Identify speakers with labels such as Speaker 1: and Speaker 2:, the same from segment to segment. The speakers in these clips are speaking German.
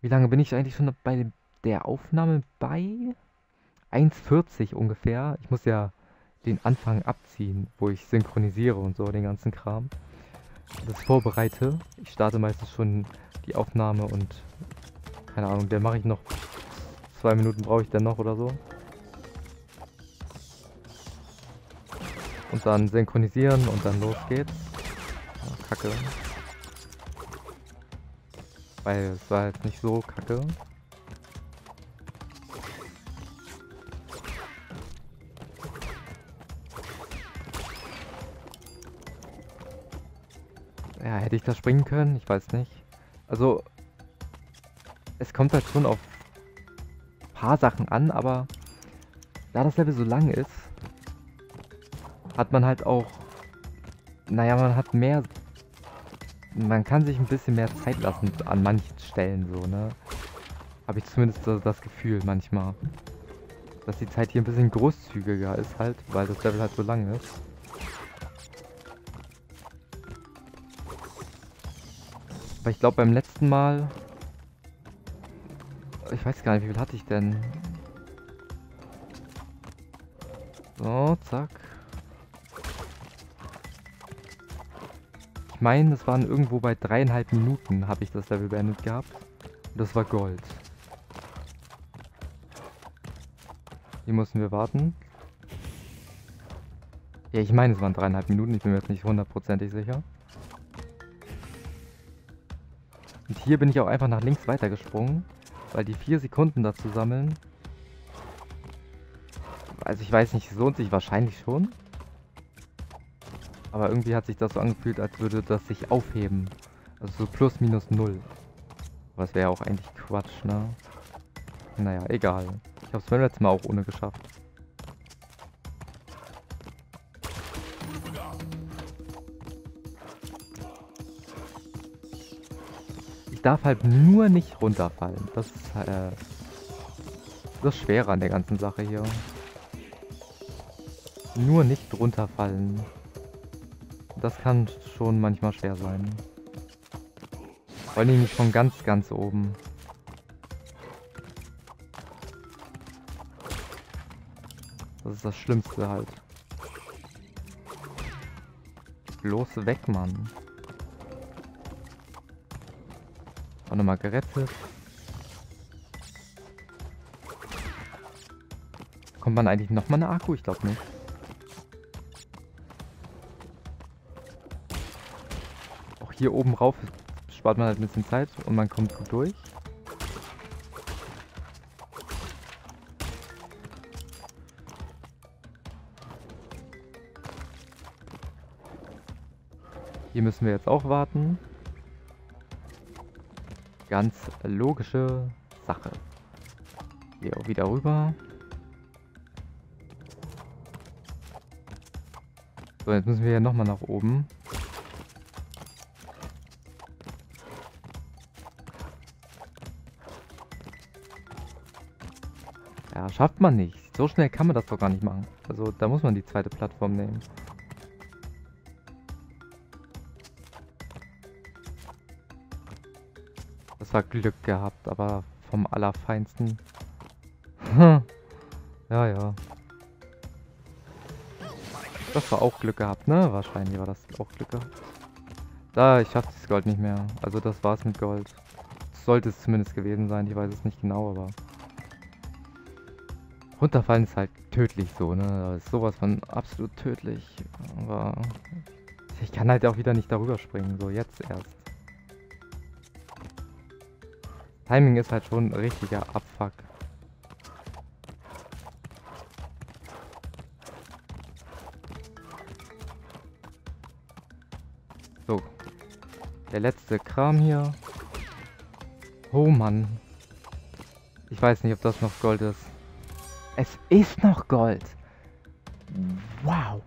Speaker 1: Wie lange bin ich eigentlich schon bei der Aufnahme bei? 1,40 ungefähr. Ich muss ja den Anfang abziehen, wo ich synchronisiere und so, den ganzen Kram. Das vorbereite. Ich starte meistens schon die Aufnahme und keine Ahnung, der mache ich noch. Zwei Minuten brauche ich dann noch oder so. Und dann synchronisieren und dann los geht's. Oh, kacke. Weil es war jetzt nicht so kacke. Ja, hätte ich da springen können? Ich weiß nicht. Also, es kommt halt schon auf ein paar Sachen an, aber da das Level so lang ist, hat man halt auch, naja, man hat mehr, man kann sich ein bisschen mehr Zeit lassen an manchen Stellen so, ne? Habe ich zumindest so das Gefühl manchmal. Dass die Zeit hier ein bisschen großzügiger ist halt, weil das Level halt so lang ist. Aber ich glaube beim letzten Mal... Ich weiß gar nicht, wie viel hatte ich denn? So, zack. Ich meine, es waren irgendwo bei dreieinhalb Minuten, habe ich das Level beendet gehabt. Und das war Gold. Hier mussten wir warten. Ja, ich meine, es waren dreieinhalb Minuten. Ich bin mir jetzt nicht hundertprozentig sicher. Und hier bin ich auch einfach nach links weitergesprungen, weil die vier Sekunden dazu sammeln. Also ich weiß nicht, lohnt sich wahrscheinlich schon. Aber irgendwie hat sich das so angefühlt, als würde das sich aufheben. Also so plus minus null. Was wäre ja auch eigentlich Quatsch, ne? Naja, egal. Ich habe es beim letzten Mal auch ohne geschafft. Ich darf halt nur nicht runterfallen. Das ist äh, das Schwere an der ganzen Sache hier. Nur nicht runterfallen. Das kann schon manchmal schwer sein. Vor allem nicht von ganz, ganz oben. Das ist das Schlimmste halt. Bloß weg, Mann. Auch nochmal gerettet. Kommt man eigentlich nochmal eine Akku? Ich glaube nicht. Hier oben rauf spart man halt ein bisschen Zeit und man kommt gut durch. Hier müssen wir jetzt auch warten. Ganz logische Sache. Hier auch wieder rüber. So, jetzt müssen wir ja nochmal nach oben. Schafft man nicht. So schnell kann man das doch gar nicht machen. Also da muss man die zweite Plattform nehmen. Das war Glück gehabt, aber vom Allerfeinsten. ja, ja. Das war auch Glück gehabt, ne? Wahrscheinlich war das auch Glück gehabt. Da, ich schaff das Gold nicht mehr. Also das war's mit Gold. sollte es zumindest gewesen sein, ich weiß es nicht genau, aber... Runterfallen ist halt tödlich so, ne? Das ist sowas von absolut tödlich. Aber... Ich kann halt auch wieder nicht darüber springen, so jetzt erst. Timing ist halt schon ein richtiger Abfuck. So. Der letzte Kram hier. Oh Mann. Ich weiß nicht, ob das noch Gold ist. Es ist noch Gold. Wow.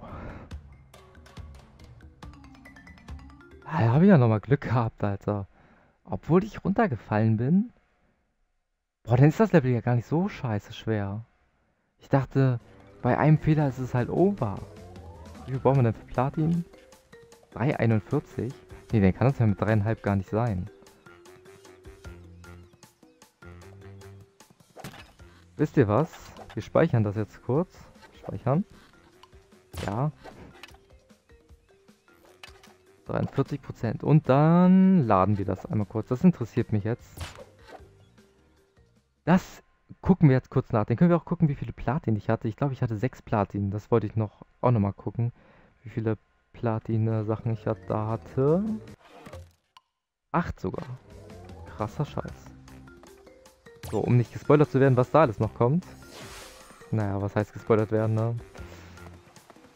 Speaker 1: Da habe ich ja nochmal Glück gehabt, Alter. Obwohl ich runtergefallen bin. Boah, dann ist das Level ja gar nicht so scheiße schwer. Ich dachte, bei einem Fehler ist es halt over. Wie viel brauchen wir denn für Platin? 3,41? Ne, dann kann das ja mit 3,5 gar nicht sein. Wisst ihr was? Wir speichern das jetzt kurz. Speichern. Ja. 43 Prozent. Und dann laden wir das einmal kurz. Das interessiert mich jetzt. Das gucken wir jetzt kurz nach. Dann können wir auch gucken, wie viele Platin ich hatte. Ich glaube, ich hatte sechs Platin. Das wollte ich noch auch nochmal gucken. Wie viele Platin-Sachen ich da hatte. Acht sogar. Krasser Scheiß. So, um nicht gespoilert zu werden, was da alles noch kommt. Naja, was heißt gespoilert werden, ne?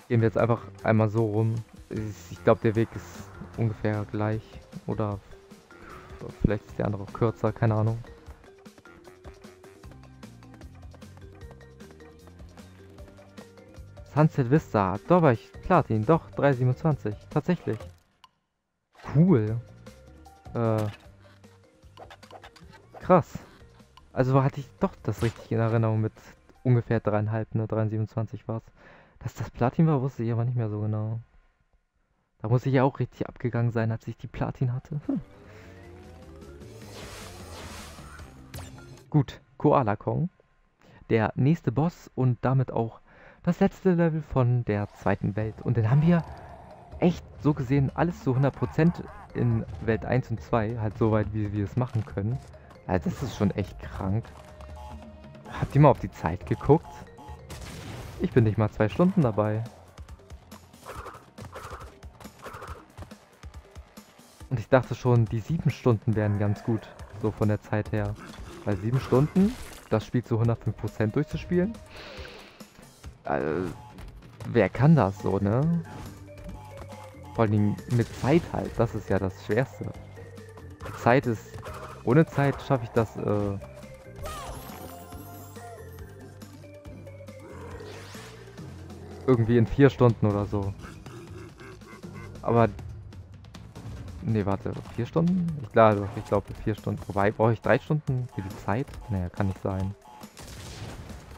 Speaker 1: Gehen wir jetzt einfach einmal so rum. Ich glaube, der Weg ist ungefähr gleich. Oder vielleicht ist der andere auch kürzer, keine Ahnung. Sunset Vista. Da war ich Platin. Doch, 327. Tatsächlich. Cool. Äh. Krass. Also hatte ich doch das richtig in Erinnerung mit ungefähr dreieinhalb, ne? 327 war es. Dass das Platin war, wusste ich aber nicht mehr so genau. Da muss ich ja auch richtig abgegangen sein, als ich die Platin hatte. Hm. Gut, Koala Kong. Der nächste Boss und damit auch das letzte Level von der zweiten Welt. Und dann haben wir echt so gesehen alles zu 100% in Welt 1 und 2. Halt so weit, wie wir es machen können. Also das ist schon echt krank. Habt ihr mal auf die Zeit geguckt? Ich bin nicht mal zwei Stunden dabei. Und ich dachte schon, die sieben Stunden wären ganz gut. So von der Zeit her. Weil sieben Stunden, das Spiel zu 105% durchzuspielen. Äh, wer kann das so, ne? Vor allem mit Zeit halt. Das ist ja das Schwerste. Zeit ist ohne Zeit schaffe ich das, äh irgendwie in vier Stunden oder so. Aber Ne, warte, vier Stunden? Ich glaube, ich glaube vier Stunden. Wobei, brauche ich drei Stunden für die Zeit? Naja, kann nicht sein.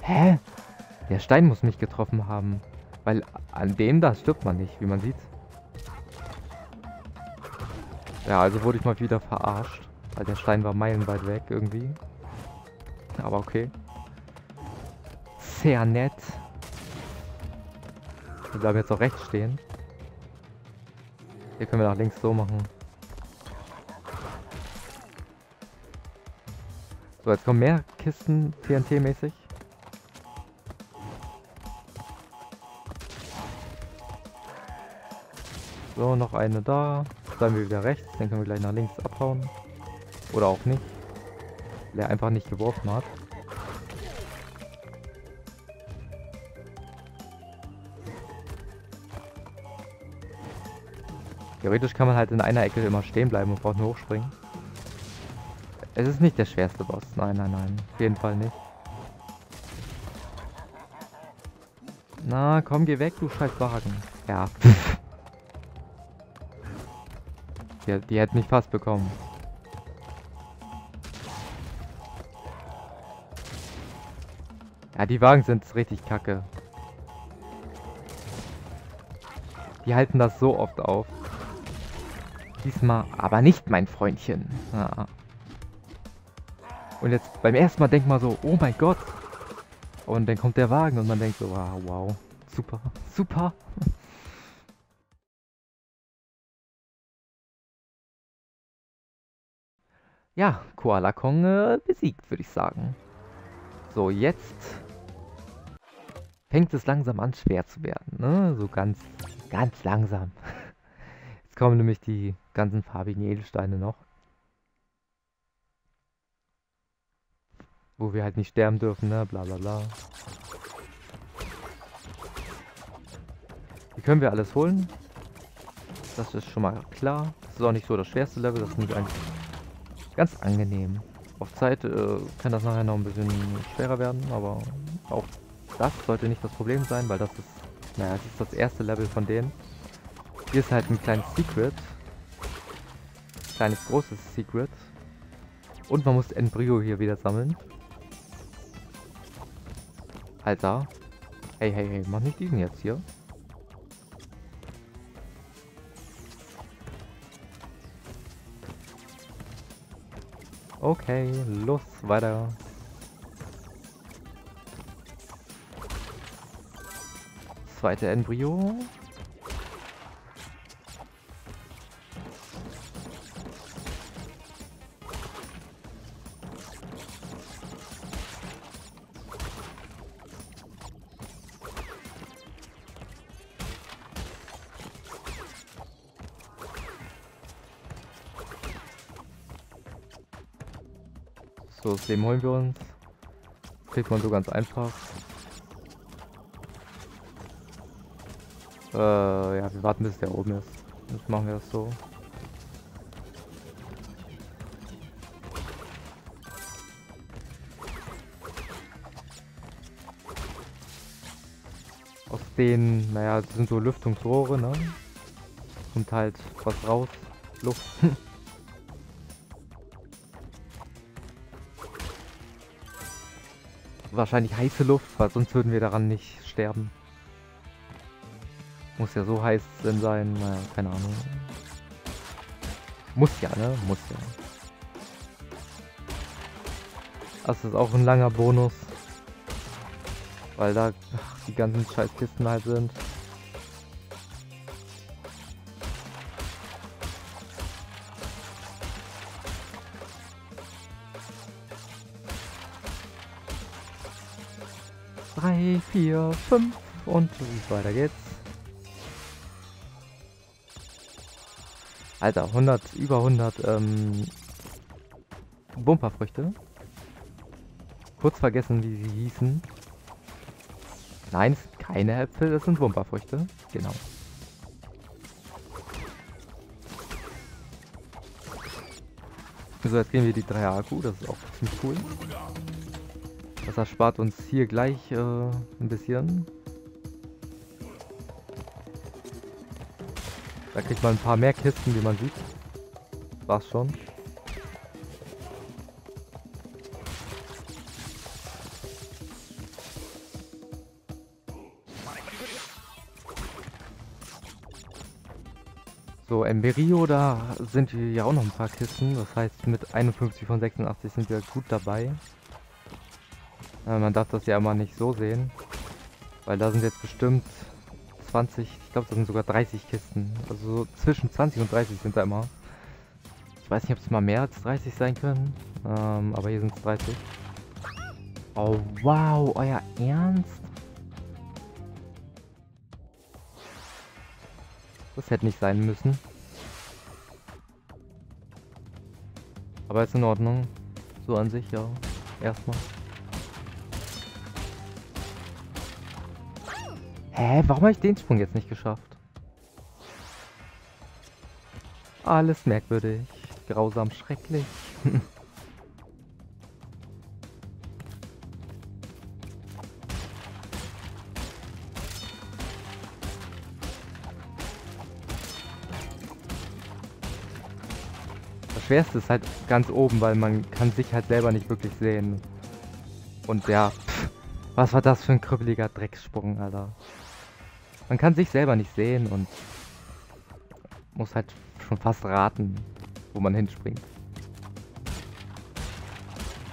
Speaker 1: Hä? Der Stein muss mich getroffen haben. Weil an dem da stirbt man nicht, wie man sieht. Ja, also wurde ich mal wieder verarscht. Weil der Stein war meilenweit weg irgendwie. Aber okay. Sehr nett. Wir bleiben jetzt auch rechts stehen. Hier können wir nach links so machen. So, jetzt kommen mehr Kisten TNT-mäßig. So, noch eine da. Bleiben wir wieder rechts, dann können wir gleich nach links abhauen. Oder auch nicht. Der einfach nicht geworfen hat. Theoretisch kann man halt in einer Ecke immer stehen bleiben und braucht nur hochspringen. Es ist nicht der schwerste Boss. Nein, nein, nein. Auf jeden Fall nicht. Na, komm, geh weg, du scheiß Wagen. Ja. die, die hätte mich fast bekommen. Ja, die Wagen sind richtig kacke. Die halten das so oft auf. Diesmal aber nicht, mein Freundchen. Ja. Und jetzt beim ersten Mal denkt man so, oh mein Gott. Und dann kommt der Wagen und man denkt so, wow, wow super, super. Ja, Koala Kong äh, besiegt, würde ich sagen. So, jetzt fängt es langsam an schwer zu werden. Ne? So ganz, ganz langsam. Jetzt kommen nämlich die ganzen farbigen Edelsteine noch. Wo wir halt nicht sterben dürfen, ne? Bla bla bla. Die können wir alles holen. Das ist schon mal klar. Das ist auch nicht so das schwerste Level, das ist eigentlich ganz angenehm. Auf Zeit äh, kann das nachher noch ein bisschen schwerer werden, aber auch das sollte nicht das Problem sein, weil das ist, naja, es ist das erste Level von denen. Hier ist halt ein kleines Secret kleines, großes Secret. Und man muss Embryo hier wieder sammeln. Alter. Hey, hey, hey, mach nicht diesen jetzt hier. Okay, los, weiter. Zweite Embryo. So, das Leben holen wir uns. Kriegt man so ganz einfach. Äh, ja, wir warten bis der oben ist. Jetzt machen wir das so. Aus den, naja, das sind so Lüftungsrohre, ne? Kommt halt was raus. Luft. Wahrscheinlich heiße Luft, weil sonst würden wir daran nicht sterben. Muss ja so heiß denn sein, naja, keine Ahnung. Muss ja, ne? Muss ja. Das ist auch ein langer Bonus. Weil da ach, die ganzen Scheißkisten halt sind. Drei, vier, fünf und weiter geht's. Alter, 100, über 100 ähm, Bumperfrüchte. Kurz vergessen, wie sie hießen. Nein, es sind keine Äpfel, das sind Bumperfrüchte. Genau. So, jetzt gehen wir die 3 Akku, das ist auch ziemlich cool. Das erspart uns hier gleich äh, ein bisschen. Da kriegt man ein paar mehr Kisten, wie man sieht. War's schon. So, Emberio, da sind wir ja auch noch ein paar Kisten. Das heißt, mit 51 von 86 sind wir gut dabei. Äh, man darf das ja immer nicht so sehen. Weil da sind jetzt bestimmt 20, ich glaube, das sind sogar 30 Kisten. Also so zwischen 20 und 30 sind da immer. Ich weiß nicht, ob es mal mehr als 30 sein können. Ähm, aber hier sind es 30. Oh, wow, euer Ernst? Das hätte nicht sein müssen. Aber ist in Ordnung. So an sich, ja. Erstmal. Hä, warum habe ich den Sprung jetzt nicht geschafft? Alles merkwürdig. Grausam, schrecklich. das Schwerste ist halt ganz oben, weil man kann sich halt selber nicht wirklich sehen. Und ja, pff, was war das für ein krüppeliger Dreckssprung, Alter. Man kann sich selber nicht sehen und muss halt schon fast raten, wo man hinspringt.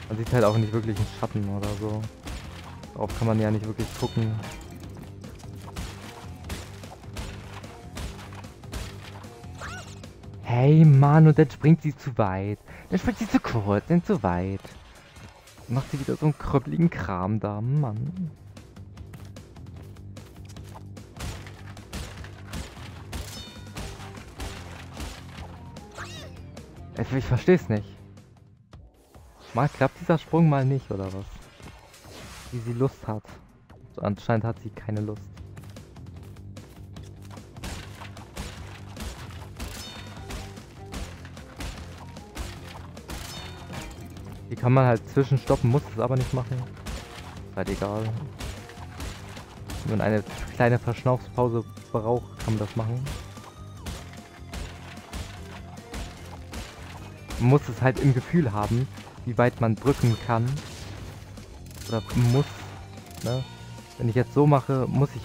Speaker 1: Man sieht halt auch nicht wirklich einen Schatten oder so. Darauf kann man ja nicht wirklich gucken. Hey Mann, und dann springt sie zu weit. Dann springt sie zu kurz, dann zu weit. Macht sie wieder so einen kröppeligen Kram da, Mann. Ich, ich verstehe es nicht. Mal klappt dieser Sprung mal nicht, oder was? Wie sie Lust hat. So, anscheinend hat sie keine Lust. Die kann man halt zwischenstoppen, muss es aber nicht machen. Ist halt egal. Wenn man eine kleine Verschnaufspause braucht, kann man das machen. Man muss es halt im Gefühl haben, wie weit man drücken kann. Oder muss. Ne? Wenn ich jetzt so mache, muss ich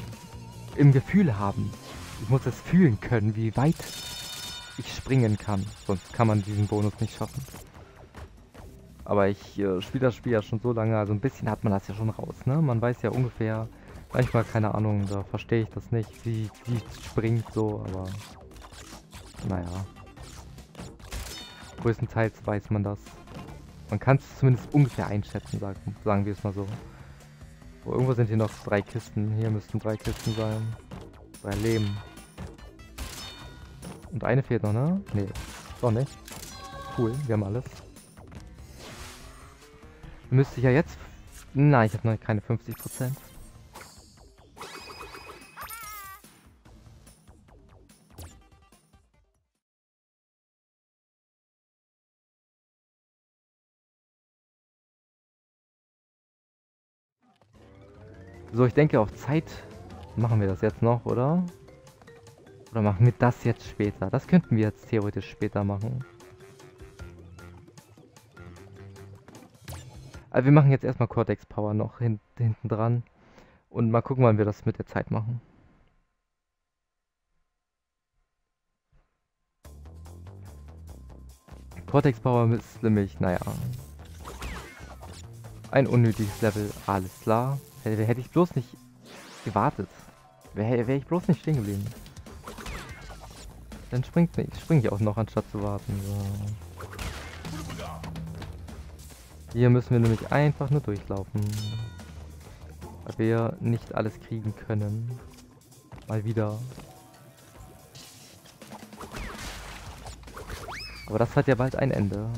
Speaker 1: im Gefühl haben. Ich muss es fühlen können, wie weit ich springen kann. Sonst kann man diesen Bonus nicht schaffen. Aber ich äh, spiele das Spiel ja schon so lange, also ein bisschen hat man das ja schon raus. Ne? Man weiß ja ungefähr, Manchmal, keine Ahnung, da verstehe ich das nicht, wie sie springt so, aber naja. Größtenteils weiß man das. Man kann es zumindest ungefähr einschätzen, sagen, sagen wir es mal so. Oh, irgendwo sind hier noch drei Kisten. Hier müssten drei Kisten sein. Drei Leben. Und eine fehlt noch, ne? Nee, doch nicht. Cool, wir haben alles. Müsste ich ja jetzt... Nein, ich habe noch keine 50%. So, ich denke auf Zeit machen wir das jetzt noch, oder? Oder machen wir das jetzt später? Das könnten wir jetzt theoretisch später machen. Aber wir machen jetzt erstmal Cortex Power noch hin, hinten dran. Und mal gucken, wann wir das mit der Zeit machen. Cortex Power ist nämlich, naja, ein unnötiges Level, alles klar. Hätte, ich bloß nicht gewartet. Wäre wär ich bloß nicht stehen geblieben. Dann springt springe ich auch noch, anstatt zu warten. So. Hier müssen wir nämlich einfach nur durchlaufen. Weil wir nicht alles kriegen können. Mal wieder. Aber das hat ja bald ein Ende.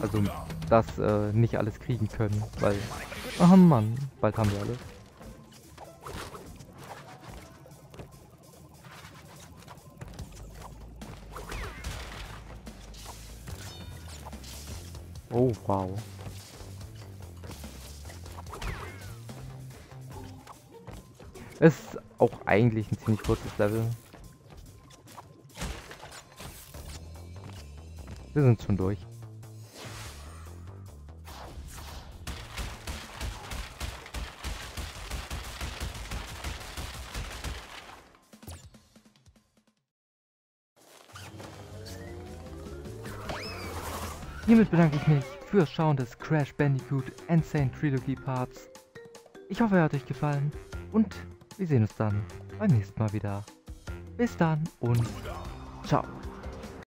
Speaker 1: Also das äh, nicht alles kriegen können, weil... Oh Mann, bald haben wir alles. Oh, wow. Ist auch eigentlich ein ziemlich kurzes Level. Wir sind schon durch. Hiermit bedanke ich mich fürs Schauen des Crash Bandicoot Insane Trilogy Parts. Ich hoffe, er hat euch gefallen und wir sehen uns dann beim nächsten Mal wieder. Bis dann und ciao.